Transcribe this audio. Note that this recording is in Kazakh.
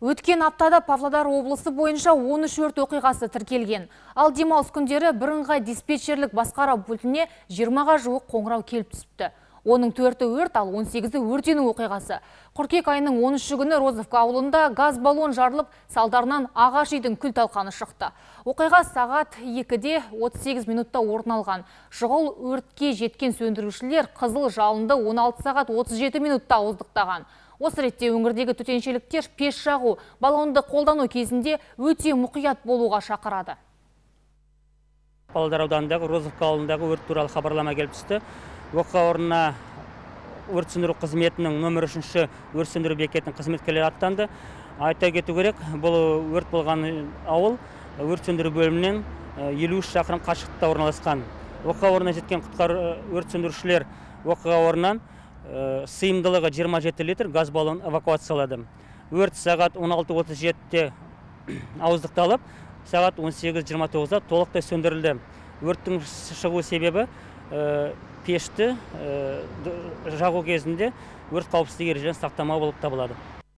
Өткен аптада Павлодар облысы бойынша 13 өрт оқиғасы тіркелген. Ал демалыс күндері бірыңғай диспетчерлік басқара пультіне 20-ға жуық қоңырау келіп түсіпті. Оның төрті өрт, ал 18-і өртену оқиғасы. Қыркүйек айының 13 күні Розовка ауылында газ баллон жарылып, салдарынан ағаш үйдің күл талқаны шықты. Оқиға сағат 2-де 38 минутта орын алған. Шұғыл өртке жеткен сөндірушілер қызыл жалынды 16 сағат 37 минутта ауыздықтаған. Осы ретте өңірдегі төтеншеліктер пеш жағу, баллонды қолдану кезінде өте мұқият болуға шақырады. Павлодар ауданындағы Розовка ауылындағы өрт туралы хабарлама келіп түсті. Оқиға орнына өрт сөндіру қызметінің нөмір үшінші өрт сөндіру бекетінің қызметкерлері аттанды. Айта кету керек, бұл өрт болған ауыл өрт сөндіру бөлімінен 53 шақырым қашықтықта орналасқан. Оқиға орнына жеткен құтқару өрт сөндірушілер оқиға орнынан сыйымдылығы 27 литр газ баллон эвакуациялады. Өрт сағат 16.37-те ауыздықталып, сағат 18.29-да толықтай сөндірілді. Өрттің шығу себебі пешті жағу кезінде өрт қауіпсіздік ережелерін сақтамау болып табылады.